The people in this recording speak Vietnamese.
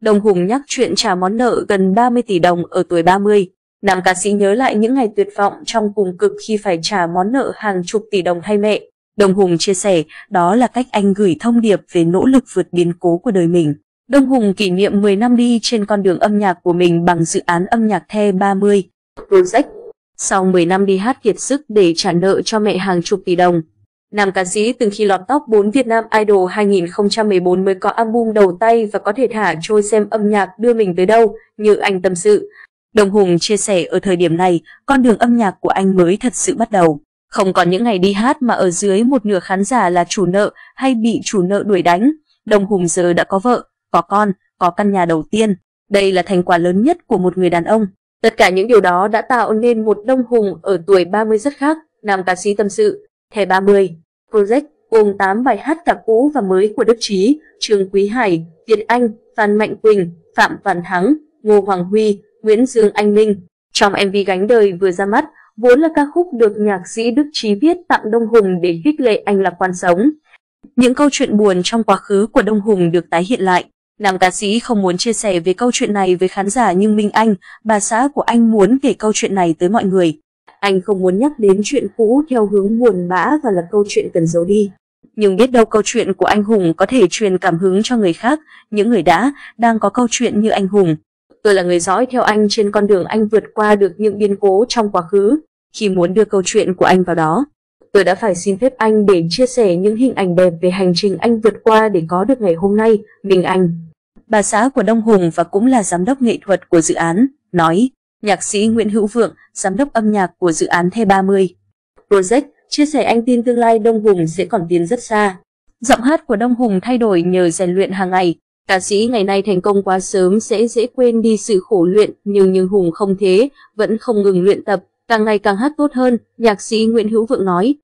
Đông Hùng nhắc chuyện trả món nợ gần 30 tỷ đồng ở tuổi 30. Nam ca sĩ nhớ lại những ngày tuyệt vọng trong cùng cực khi phải trả món nợ hàng chục tỷ đồng thay mẹ. Đông Hùng chia sẻ đó là cách anh gửi thông điệp về nỗ lực vượt biến cố của đời mình. Đông Hùng kỷ niệm 10 năm đi trên con đường âm nhạc của mình bằng dự án âm nhạc The 30 Project. Sau 10 năm đi hát kiệt sức để trả nợ cho mẹ hàng chục tỷ đồng, nam ca sĩ từng khi lọt top 4 Việt Nam Idol 2014 mới có album đầu tay và có thể thả trôi xem âm nhạc đưa mình tới đâu, như anh tâm sự. Đồng Hùng chia sẻ ở thời điểm này, con đường âm nhạc của anh mới thật sự bắt đầu. Không còn những ngày đi hát mà ở dưới một nửa khán giả là chủ nợ hay bị chủ nợ đuổi đánh. Đồng Hùng giờ đã có vợ, có con, có căn nhà đầu tiên. Đây là thành quả lớn nhất của một người đàn ông. Tất cả những điều đó đã tạo nên một Đông Hùng ở tuổi 30 rất khác, nam ca sĩ tâm sự. Thẻ 30, Project gồm 8 bài hát cả cũ và mới của Đức Trí, Trương Quý Hải, Việt Anh, Phan Mạnh Quỳnh, Phạm Văn Thắng, Ngô Hoàng Huy, Nguyễn Dương Anh Minh. Trong MV Gánh Đời vừa ra mắt, vốn là ca khúc được nhạc sĩ Đức Trí viết tặng Đông Hùng để khích lệ anh lạc quan sống. Những câu chuyện buồn trong quá khứ của Đông Hùng được tái hiện lại. Nam ca sĩ không muốn chia sẻ về câu chuyện này với khán giả nhưng Minh Anh, bà xã của anh muốn kể câu chuyện này tới mọi người. Anh không muốn nhắc đến chuyện cũ theo hướng buồn bã và là câu chuyện cần giấu đi. Nhưng biết đâu câu chuyện của anh Hùng có thể truyền cảm hứng cho người khác, những người đã, đang có câu chuyện như anh Hùng. Tôi là người dõi theo anh trên con đường anh vượt qua được những biến cố trong quá khứ. Khi muốn đưa câu chuyện của anh vào đó, tôi đã phải xin phép anh để chia sẻ những hình ảnh đẹp về hành trình anh vượt qua để có được ngày hôm nay, mình Anh. Bà xã của Đông Hùng và cũng là giám đốc nghệ thuật của dự án, nói, nhạc sĩ Nguyễn Hữu Vượng, giám đốc âm nhạc của dự án The 30. Project chia sẻ anh tin tương lai Đông Hùng sẽ còn tiến rất xa. Giọng hát của Đông Hùng thay đổi nhờ rèn luyện hàng ngày. Ca sĩ ngày nay thành công quá sớm sẽ dễ quên đi sự khổ luyện, nhưng nhưng Hùng không thế, vẫn không ngừng luyện tập, càng ngày càng hát tốt hơn, nhạc sĩ Nguyễn Hữu Vượng nói.